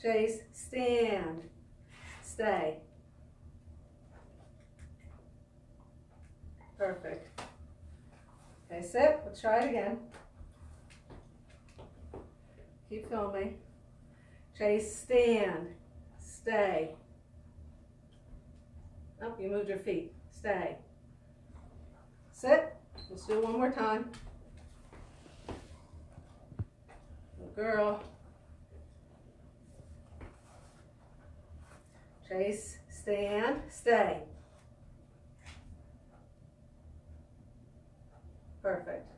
Chase, stand, stay. Perfect. Okay, sit. Let's try it again. Keep filming. Chase, stand, stay. Oh, you moved your feet. Stay. Sit. Let's do it one more time. Good girl. Chase, stand, stay. Perfect.